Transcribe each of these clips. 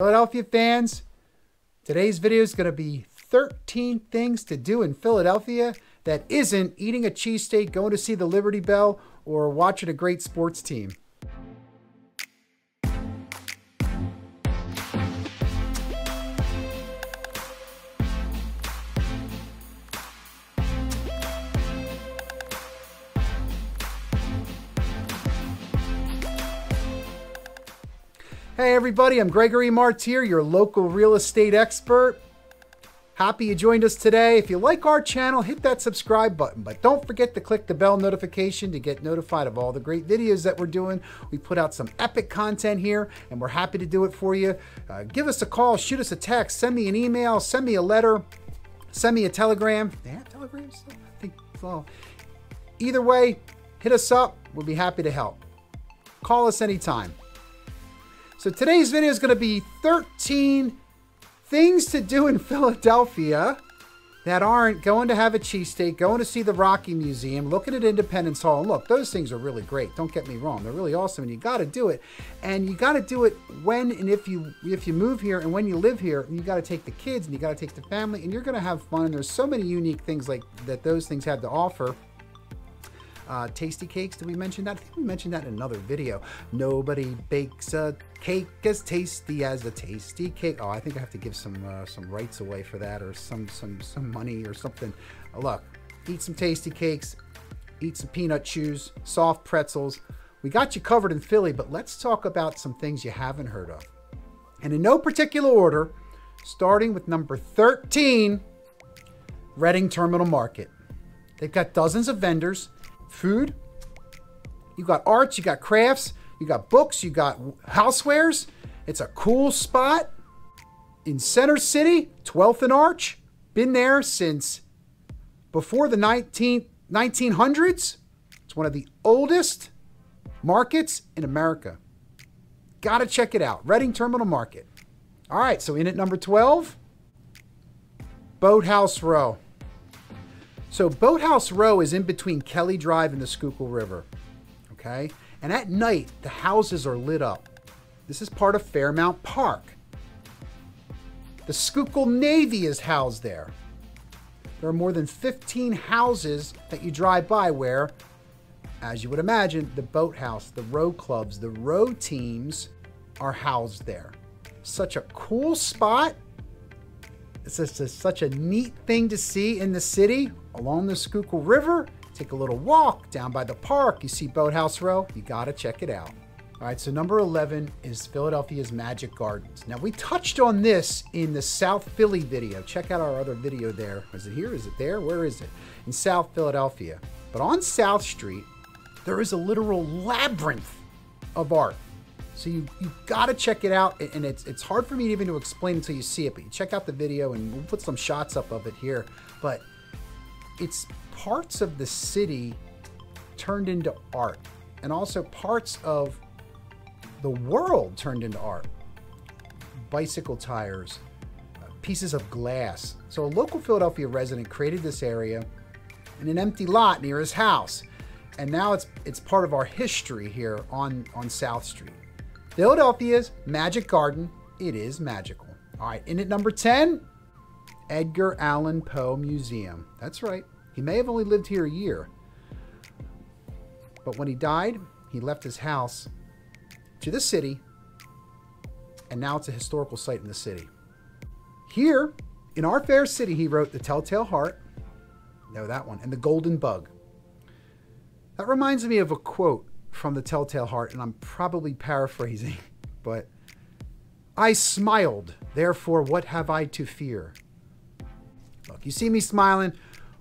Philadelphia fans, today's video is going to be 13 things to do in Philadelphia that isn't eating a cheesesteak, going to see the Liberty Bell, or watching a great sports team. Hey everybody, I'm Gregory Martire, your local real estate expert. Happy you joined us today. If you like our channel, hit that subscribe button, but don't forget to click the bell notification to get notified of all the great videos that we're doing. We put out some epic content here, and we're happy to do it for you. Uh, give us a call, shoot us a text, send me an email, send me a letter, send me a telegram. They have telegrams? I think so. Either way, hit us up. We'll be happy to help. Call us anytime. So today's video is going to be 13 things to do in Philadelphia that aren't going to have a cheesesteak, going to see the Rocky Museum, looking at Independence Hall. And look, those things are really great. Don't get me wrong; they're really awesome, and you got to do it. And you got to do it when and if you if you move here and when you live here. You got to take the kids and you got to take the family, and you're going to have fun. And there's so many unique things like that those things have to offer. Uh, Tastykakes, did we mention that? I think we mentioned that in another video. Nobody bakes a cake as tasty as a Tastykake. Oh, I think I have to give some uh, some rights away for that or some some some money or something. Look, eat some Tastykakes, eat some peanut chews, soft pretzels. We got you covered in Philly, but let's talk about some things you haven't heard of. And in no particular order, starting with number 13, Reading Terminal Market. They've got dozens of vendors food, you got arts, you got crafts, you got books, you got housewares. It's a cool spot in Center City, 12th and Arch. Been there since before the 19, 1900s. It's one of the oldest markets in America. Got to check it out. Reading Terminal Market. All right, so in at number 12, Boathouse Row. So Boathouse Row is in between Kelly Drive and the Schuylkill River. Okay? And at night, the houses are lit up. This is part of Fairmount Park. The Schuylkill Navy is housed there. There are more than 15 houses that you drive by where, as you would imagine, the boathouse, the row clubs, the row teams are housed there. Such a cool spot. It's just a, such a neat thing to see in the city along the Schuylkill River. Take a little walk down by the park. You see Boathouse Row. You got to check it out. All right, so number 11 is Philadelphia's Magic Gardens. Now, we touched on this in the South Philly video. Check out our other video there. Is it here? Is it there? Where is it? In South Philadelphia. But on South Street, there is a literal labyrinth of art. So you you got to check it out, and it's it's hard for me even to explain until you see it. But you check out the video, and we'll put some shots up of it here. But it's parts of the city turned into art, and also parts of the world turned into art. Bicycle tires, uh, pieces of glass. So a local Philadelphia resident created this area in an empty lot near his house, and now it's it's part of our history here on on South Street. Philadelphia's Magic Garden, it is magical. All right, in at number 10, Edgar Allan Poe Museum. That's right. He may have only lived here a year, but when he died, he left his house to the city, and now it's a historical site in the city. Here, in our fair city, he wrote The Telltale Heart, no, that one, and The Golden Bug. That reminds me of a quote from the Telltale Heart, and I'm probably paraphrasing, but I smiled, therefore, what have I to fear? Look, you see me smiling.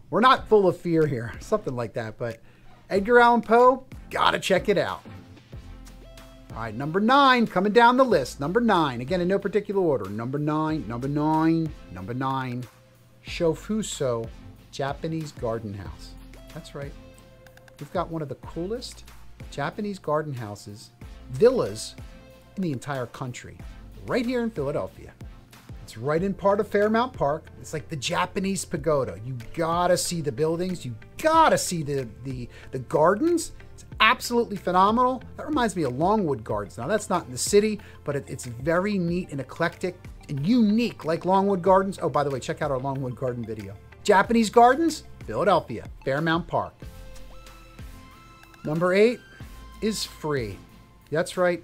We're not full of fear here, something like that, but Edgar Allan Poe, gotta check it out. All right, number nine, coming down the list. Number nine, again in no particular order. Number nine, number nine, number nine, Shofuso Japanese Garden House. That's right. We've got one of the coolest Japanese garden houses, villas in the entire country, right here in Philadelphia. It's right in part of Fairmount Park. It's like the Japanese pagoda. You gotta see the buildings. You gotta see the the, the gardens. It's absolutely phenomenal. That reminds me of Longwood Gardens. Now, that's not in the city, but it, it's very neat and eclectic and unique like Longwood Gardens. Oh, by the way, check out our Longwood Garden video. Japanese Gardens, Philadelphia, Fairmount Park. Number eight is free. That's right.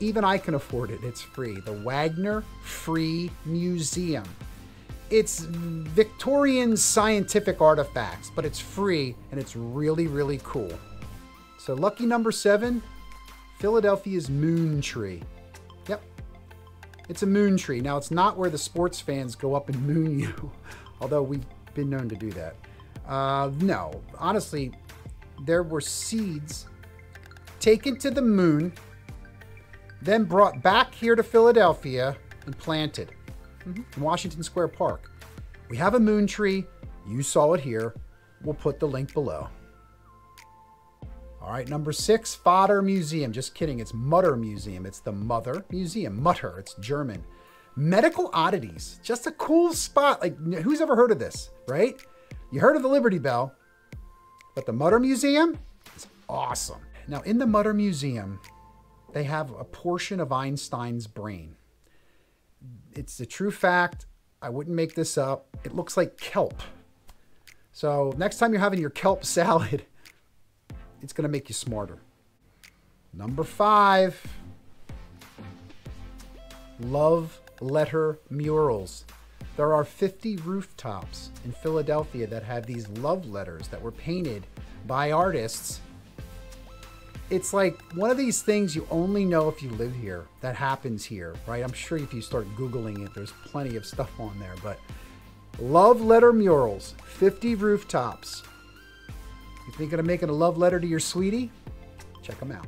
Even I can afford it. It's free. The Wagner Free Museum. It's Victorian scientific artifacts, but it's free and it's really, really cool. So, lucky number seven Philadelphia's Moon Tree. Yep. It's a moon tree. Now, it's not where the sports fans go up and moon you, although we've been known to do that. Uh, no, honestly, there were seeds taken to the moon, then brought back here to Philadelphia and planted mm-hmm. in Washington Square Park. We have a moon tree. You saw it here. We'll put the link below. All right, number six, Fodder Museum. Just kidding, it's Mutter Museum. It's the Mother Museum. Mutter, it's German. Medical oddities. Just a cool spot. Like, who's ever heard of this, right? You heard of the Liberty Bell, but the Mutter Museum is awesome. Now, in the Mutter Museum, they have a portion of Einstein's brain. It's a true fact. I wouldn't make this up. It looks like kelp. So, next time you're having your kelp salad, it's going to make you smarter. Number five love letter murals. There are 50 rooftops in Philadelphia that have these love letters that were painted by artists. It's like one of these things you only know if you live here. That happens here, right? I'm sure if you start Googling it, there's plenty of stuff on there. But love letter murals, 50 rooftops. You thinking of making a love letter to your sweetie? Check them out.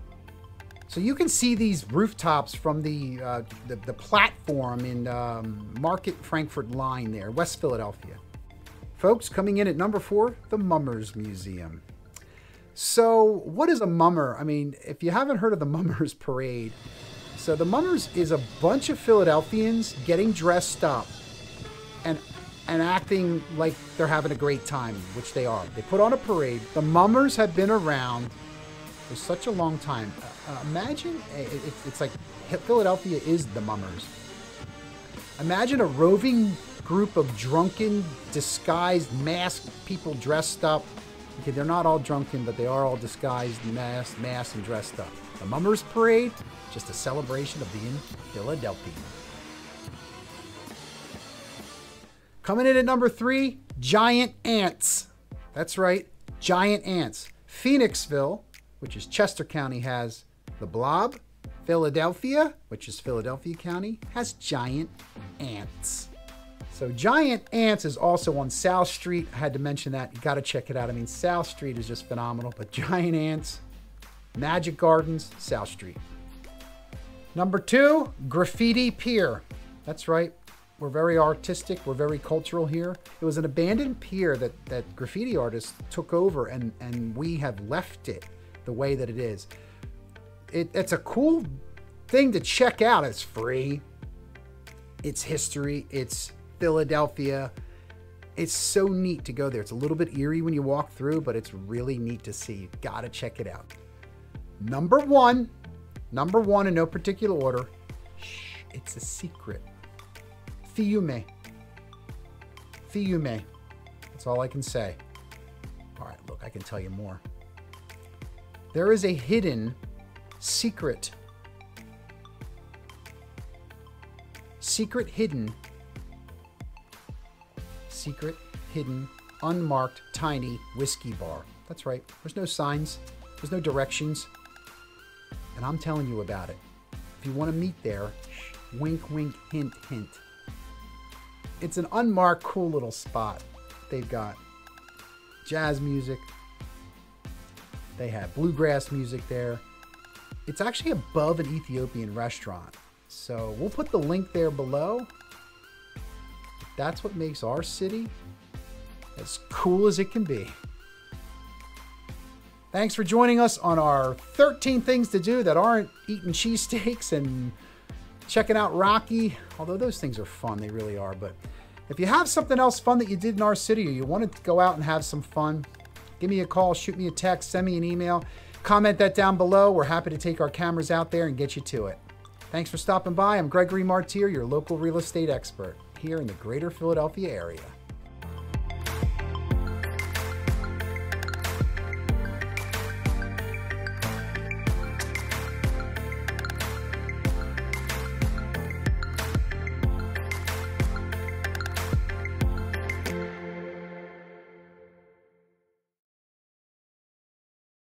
So you can see these rooftops from the uh, the, the, platform in um, Market Frankford Line there, West Philadelphia. Folks, coming in at number four, the Mummers Museum. So, what is a mummer? I mean, if you haven't heard of the Mummers Parade, so the Mummers is a bunch of Philadelphians getting dressed up and and acting like they're having a great time, which they are. They put on a parade. The mummers have been around for such a long time. Uh, uh imagine it, it, it's like Philadelphia is the mummers. Imagine a roving group of drunken, disguised, masked people dressed up. Okay, they're not all drunken, but they are all disguised, masked, masked, and dressed up. The Mummers Parade, just a celebration of being Philadelphia. Coming in at number three, giant ants. That's right, giant ants. Phoenixville, which is Chester County, has the blob. Philadelphia, which is Philadelphia County, has giant ants. So Giant Ants is also on South Street. I had to mention that. You got to check it out. I mean, South Street is just phenomenal, but Giant Ants, Magic Gardens, South Street. Number two, Graffiti Pier. That's right. We're very artistic. We're very cultural here. It was an abandoned pier that, that graffiti artists took over, and, and we have left it the way that it is. It, it's a cool thing to check out. It's free. It's history. It's Philadelphia. It's so neat to go there. It's a little bit eerie when you walk through, but it's really neat to see. You've got to check it out. Number one, number one in no particular order. Shh, it's a secret. Fiume. Fiume. That's all I can say. All right, look, I can tell you more. There is a hidden secret. Secret hidden. Secret hidden unmarked tiny whiskey bar. That's right. There's no signs. There's no directions. And I'm telling you about it. If you want to meet there, wink, wink, hint, hint it's an unmarked, cool little spot. They've got jazz music. They have bluegrass music there. It's actually above an Ethiopian restaurant. So we'll put the link there below. That's what makes our city as cool as it can be. Thanks for joining us on our 13 things to do that aren't eating cheesesteaks and checking out Rocky. Although those things are fun, they really are. But if you have something else fun that you did in our city or you wanted to go out and have some fun, give me a call, shoot me a text, send me an email. comment that down below. We're happy to take our cameras out there and get you to it. Thanks for stopping by. I'm Gregory Martire, your local real estate expert here in the greater Philadelphia area.